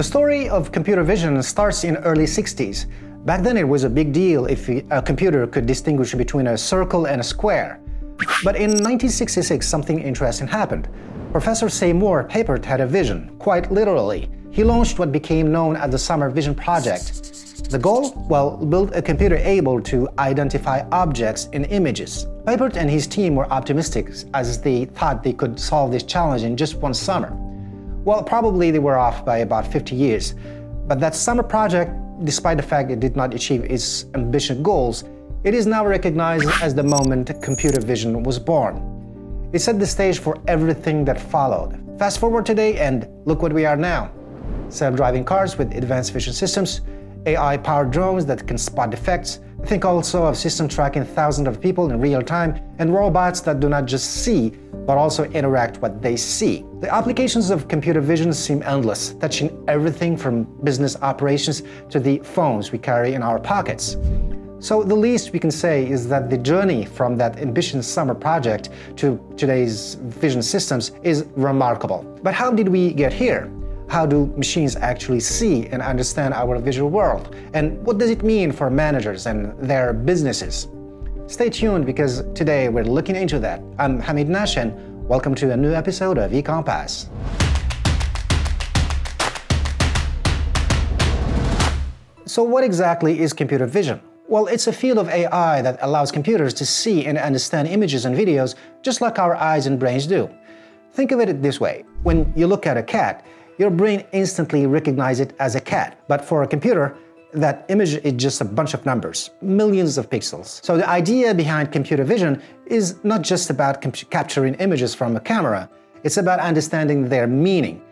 The story of computer vision starts in early 60s. Back then it was a big deal if a computer could distinguish between a circle and a square. But in 1966 something interesting happened. Professor Seymour Papert had a vision, quite literally. He launched what became known as the Summer Vision Project. The goal? Well, build a computer able to identify objects in images. Papert and his team were optimistic as they thought they could solve this challenge in just one summer. Well, probably they were off by about 50 years. But that summer project, despite the fact it did not achieve its ambitious goals, it is now recognized as the moment computer vision was born. It set the stage for everything that followed. Fast forward today and look what we are now. Self-driving cars with advanced vision systems, AI-powered drones that can spot defects, think also of system tracking thousands of people in real time, and robots that do not just see, but also interact what they see. The applications of computer vision seem endless, touching everything from business operations to the phones we carry in our pockets. So the least we can say is that the journey from that ambitious summer project to today's vision systems is remarkable. But how did we get here? How do machines actually see and understand our visual world? And what does it mean for managers and their businesses? Stay tuned because today we're looking into that. I'm Hamid Nach and welcome to a new episode of eKompass. So what exactly is computer vision? Well, it's a field of AI that allows computers to see and understand images and videos just like our eyes and brains do. Think of it this way. When you look at a cat, your brain instantly recognizes it as a cat. But for a computer, that image is just a bunch of numbers, millions of pixels. So the idea behind computer vision is not just about capturing images from a camera, it's about understanding their meaning.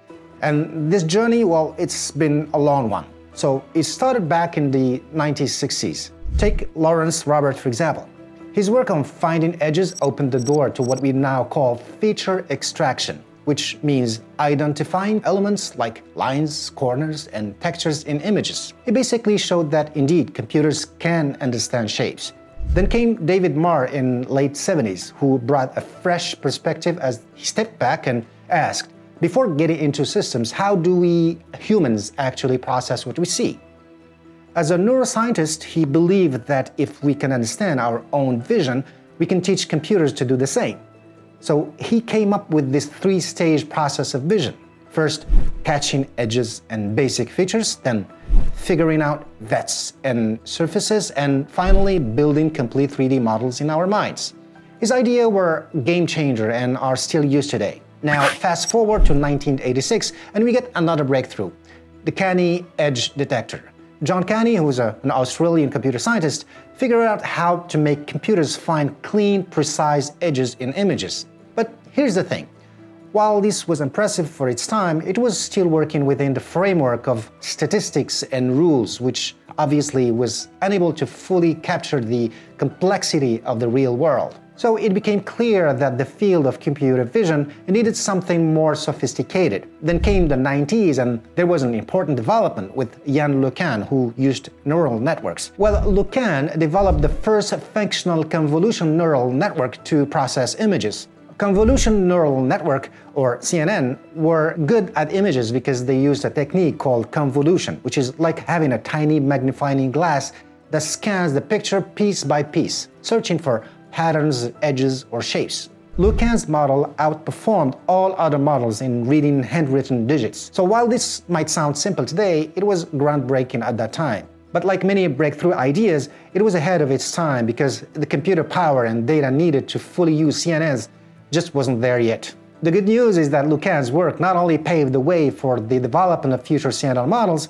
And this journey, well, it's been a long one. So it started back in the 1960s. Take Lawrence Robert, for example. His work on finding edges opened the door to what we now call feature extraction which means identifying elements like lines, corners, and textures in images. It basically showed that indeed computers can understand shapes. Then came David Marr in late 70s, who brought a fresh perspective as he stepped back and asked, before getting into systems, how do we humans actually process what we see? As a neuroscientist, he believed that if we can understand our own vision, we can teach computers to do the same. So he came up with this three stage process of vision. First, catching edges and basic features, then figuring out vets and surfaces, and finally building complete 3D models in our minds. His ideas were game changer and are still used today. Now, fast forward to 1986, and we get another breakthrough the Canny Edge Detector. John Canny, who was a, an Australian computer scientist, figured out how to make computers find clean, precise edges in images. But here's the thing. While this was impressive for its time, it was still working within the framework of statistics and rules, which obviously was unable to fully capture the complexity of the real world. So it became clear that the field of computer vision needed something more sophisticated. Then came the 90s and there was an important development with Yann LeCun who used neural networks. Well, LeCun developed the first functional convolution neural network to process images. Convolution Neural Network, or CNN, were good at images because they used a technique called convolution, which is like having a tiny magnifying glass that scans the picture piece by piece, searching for patterns, edges, or shapes. LeCun's model outperformed all other models in reading handwritten digits. So while this might sound simple today, it was groundbreaking at that time. But like many breakthrough ideas, it was ahead of its time because the computer power and data needed to fully use CNNs just wasn't there yet. The good news is that LeCun's work not only paved the way for the development of future CNN models,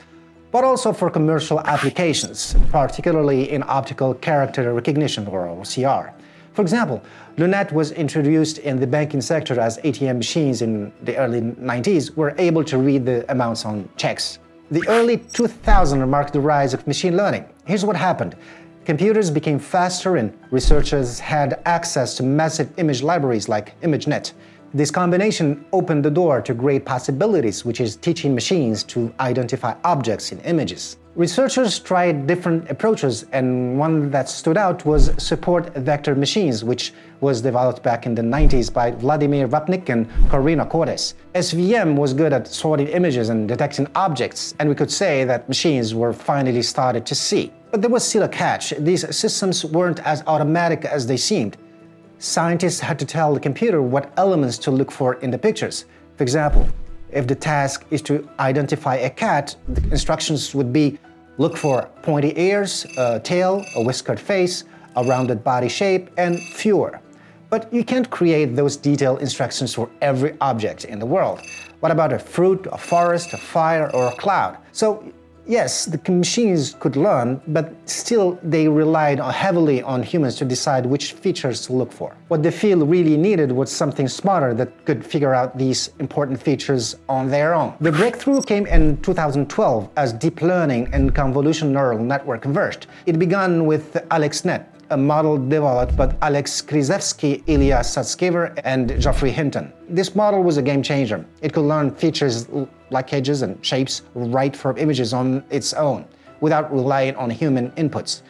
but also for commercial applications, particularly in optical character recognition or OCR. For example, LeNet was introduced in the banking sector as ATM machines in the early 90s were able to read the amounts on checks. The early 2000s marked the rise of machine learning. Here's what happened. Computers became faster and researchers had access to massive image libraries like ImageNet. This combination opened the door to great possibilities, which is teaching machines to identify objects in images. Researchers tried different approaches, and one that stood out was support vector machines, which was developed back in the 90s by Vladimir Vapnik and Corinna Cortes. SVM was good at sorting images and detecting objects, and we could say that machines were finally started to see. But there was still a catch. These systems weren't as automatic as they seemed. Scientists had to tell the computer what elements to look for in the pictures. For example, if the task is to identify a cat, the instructions would be Look for pointy ears, a tail, a whiskered face, a rounded body shape, and fewer. But you can't create those detailed instructions for every object in the world. What about a fruit, a forest, a fire, or a cloud? So yes, the machines could learn, but still they relied heavily on humans to decide which features to look for. What the field really needed was something smarter that could figure out these important features on their own. The breakthrough came in 2012 as deep learning and convolutional neural network converged. It began with AlexNet, a model developed by Alex Krizhevsky, Ilya Sutskever, and Geoffrey Hinton. This model was a game changer. It could learn features like edges and shapes right from images on its own, without relying on human inputs.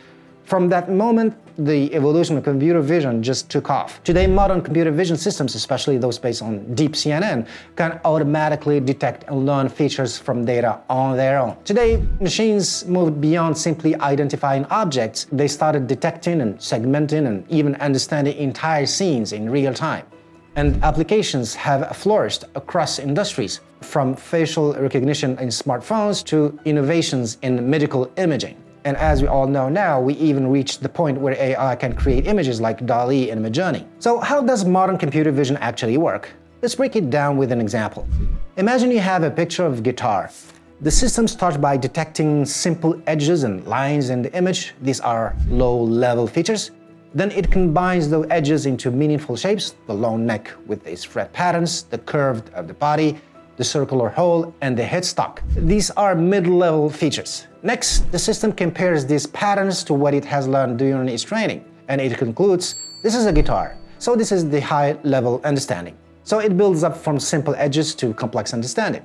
From that moment, the evolution of computer vision just took off. Today, modern computer vision systems, especially those based on deep CNN, can automatically detect and learn features from data on their own. Today, machines moved beyond simply identifying objects. They started detecting and segmenting and even understanding entire scenes in real time. And applications have flourished across industries, from facial recognition in smartphones to innovations in medical imaging. And as we all know now, we even reached the point where AI can create images like DALL-E and Midjourney. So how does modern computer vision actually work? Let's break it down with an example. Imagine you have a picture of a guitar. The system starts by detecting simple edges and lines in the image. These are low-level features. Then it combines those edges into meaningful shapes, the long neck with its fret patterns, the curve of the body, the circular hole, and the headstock. These are mid-level features. Next, the system compares these patterns to what it has learned during its training, and it concludes, this is a guitar, so this is the high-level understanding. So it builds up from simple edges to complex understanding.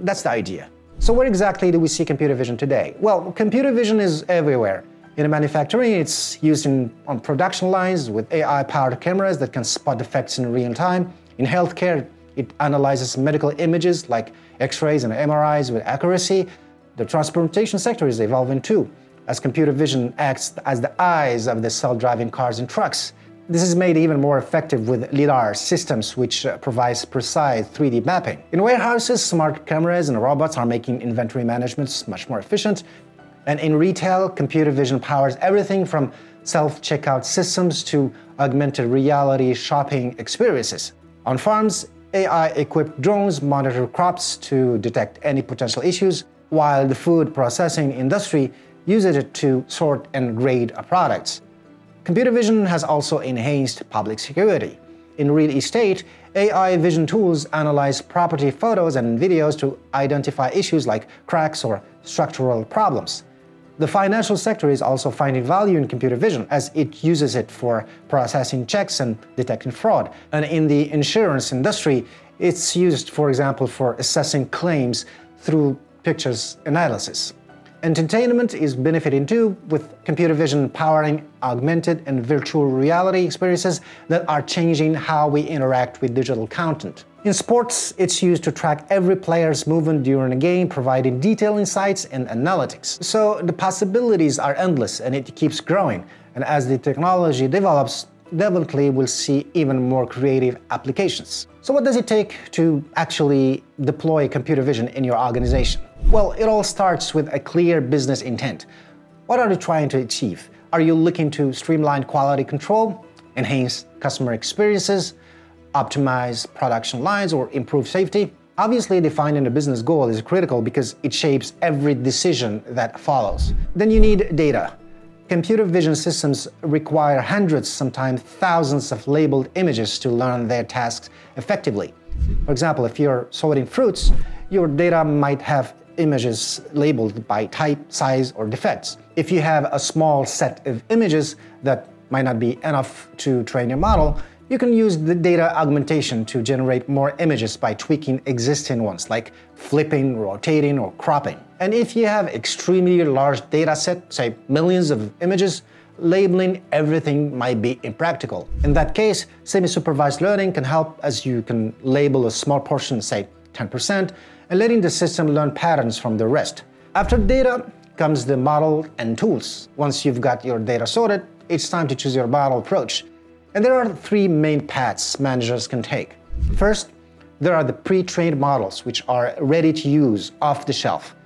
That's the idea. So where exactly do we see computer vision today? Well, computer vision is everywhere. In manufacturing, it's used in, on production lines with AI-powered cameras that can spot defects in real time. In healthcare, it analyzes medical images like X-rays and MRIs with accuracy. The transportation sector is evolving too, as computer vision acts as the eyes of the self-driving cars and trucks. This is made even more effective with LiDAR systems, which uh, provides precise 3D mapping. In warehouses, smart cameras and robots are making inventory management much more efficient. And in retail, computer vision powers everything from self-checkout systems to augmented reality shopping experiences. On farms, AI-equipped drones monitor crops to detect any potential issues, while the food processing industry uses it to sort and grade products. Computer vision has also enhanced public security. In real estate, AI vision tools analyze property photos and videos to identify issues like cracks or structural problems. The financial sector is also finding value in computer vision as it uses it for processing checks and detecting fraud. And in the insurance industry, it's used, for example, for assessing claims through pictures analysis. Entertainment is benefiting too, with computer vision powering augmented and virtual reality experiences that are changing how we interact with digital content. In sports, it's used to track every player's movement during a game, providing detailed insights and analytics. So the possibilities are endless and it keeps growing. And as the technology develops, definitely we'll see even more creative applications. So what does it take to actually deploy computer vision in your organization? Well, it all starts with a clear business intent. What are you trying to achieve? Are you looking to streamline quality control, enhance customer experiences, optimize production lines, or improve safety? Obviously, defining a business goal is critical because it shapes every decision that follows. Then you need data. Computer vision systems require hundreds, sometimes thousands of labeled images to learn their tasks effectively. For example, if you're sorting fruits, your data might have images labeled by type, size, or defects. If you have a small set of images that might not be enough to train your model, you can use the data augmentation to generate more images by tweaking existing ones, like flipping, rotating, or cropping. And if you have extremely large data set, say millions of images, labeling everything might be impractical. In that case, semi-supervised learning can help as you can label a small portion, say 10%, and letting the system learn patterns from the rest. After data comes the model and tools. Once you've got your data sorted, it's time to choose your model approach. And there are three main paths managers can take. First, there are the pre-trained models, which are ready to use off the shelf.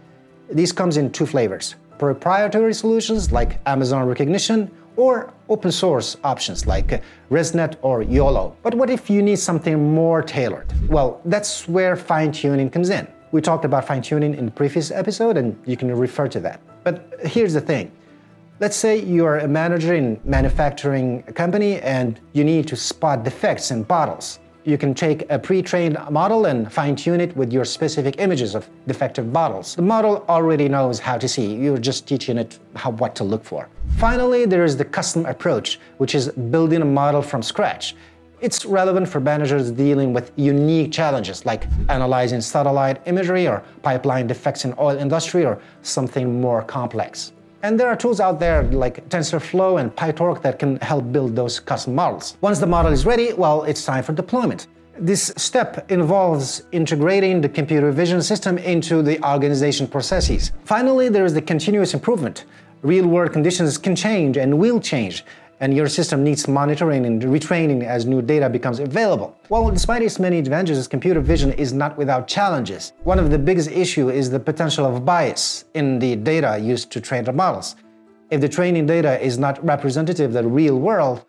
These comes in two flavors, proprietary solutions like Amazon Rekognition or open source options like ResNet or YOLO. But what if you need something more tailored? Well, that's where fine-tuning comes in. We talked about fine-tuning in the previous episode and you can refer to that. But here's the thing. Let's say you are a manager in manufacturing company and you need to spot defects in bottles you can take a pre-trained model and fine-tune it with your specific images of defective bottles. The model already knows how to see, you're just teaching it how, what to look for. Finally, there is the custom approach, which is building a model from scratch. It's relevant for managers dealing with unique challenges like analyzing satellite imagery or pipeline defects in oil industry or something more complex. And there are tools out there like TensorFlow and PyTorch that can help build those custom models. Once the model is ready, well, it's time for deployment. This step involves integrating the computer vision system into the organization processes. Finally, there is the continuous improvement. Real-world conditions can change and will change, and your system needs monitoring and retraining as new data becomes available. Well, despite its many advantages, computer vision is not without challenges. One of the biggest issues is the potential of bias in the data used to train the models. If the training data is not representative of the real world,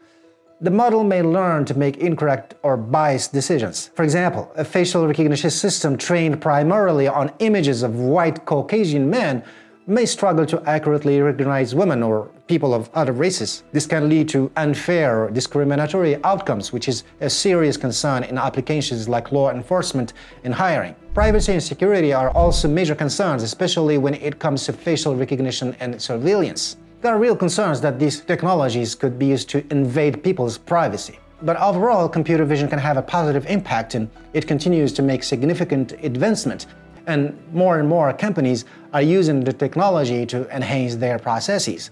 the model may learn to make incorrect or biased decisions. For example, a facial recognition system trained primarily on images of white Caucasian men may struggle to accurately recognize women or people of other races. This can lead to unfair or discriminatory outcomes, which is a serious concern in applications like law enforcement and hiring. Privacy and security are also major concerns, especially when it comes to facial recognition and surveillance. There are real concerns that these technologies could be used to invade people's privacy. But overall, computer vision can have a positive impact and it continues to make significant advancement and more and more companies are using the technology to enhance their processes.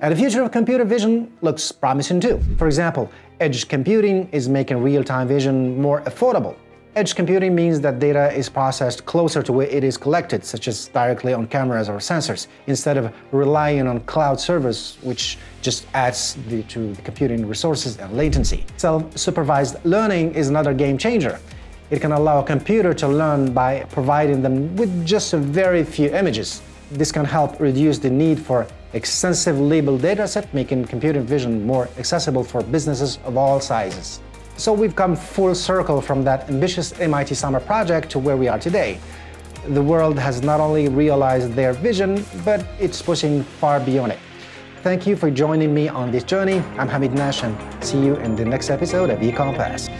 And the future of computer vision looks promising too. For example, edge computing is making real-time vision more affordable. Edge computing means that data is processed closer to where it is collected, such as directly on cameras or sensors, instead of relying on cloud servers, which just adds the, to the computing resources and latency. Self-supervised learning is another game changer. It can allow a computer to learn by providing them with just a very few images. This can help reduce the need for extensive labeled dataset, making computer vision more accessible for businesses of all sizes. So we've come full circle from that ambitious MIT summer project to where we are today. The world has not only realized their vision, but it's pushing far beyond it. Thank you for joining me on this journey. I'm Hamid Nach and see you in the next episode of eKompass.